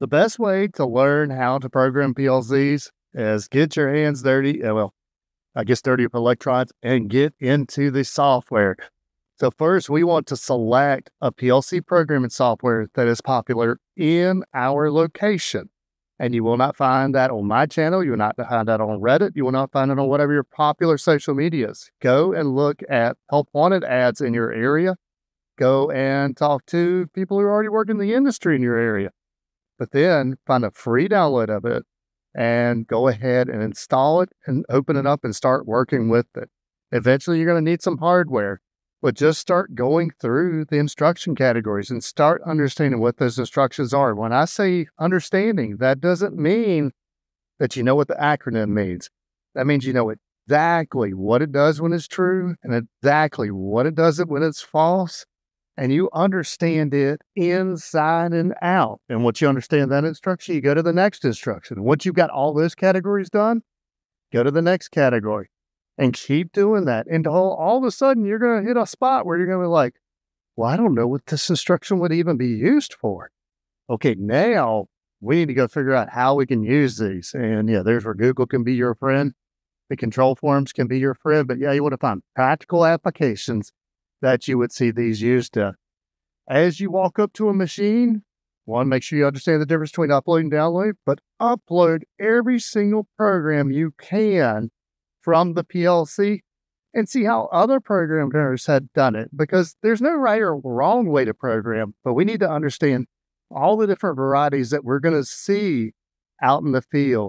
The best way to learn how to program PLCs is get your hands dirty. uh, Well, I guess dirty with electrons and get into the software. So first, we want to select a PLC programming software that is popular in our location. And you will not find that on my channel. You will not find that on Reddit. You will not find it on whatever your popular social medias. Go and look at help wanted ads in your area. Go and talk to people who are already working in the industry in your area. But then find a free download of it and go ahead and install it and open it up and start working with it. Eventually, you're going to need some hardware, but just start going through the instruction categories and start understanding what those instructions are. When I say understanding, that doesn't mean that you know what the acronym means. That means you know exactly what it does when it's true and exactly what it does when it's false. And you understand it inside and out. And once you understand that instruction, you go to the next instruction. Once you've got all those categories done, go to the next category and keep doing that until all of a sudden you're going to hit a spot where you're going to be like, well, I don't know what this instruction would even be used for. Okay, now we need to go figure out how we can use these. And yeah, there's where Google can be your friend. The control forms can be your friend. But yeah, you want to find practical applications that you would see these used to. As you walk up to a machine, one, make sure you understand the difference between upload and download, but upload every single program you can from the PLC and see how other programmers had done it because there's no right or wrong way to program, but we need to understand all the different varieties that we're going to see out in the field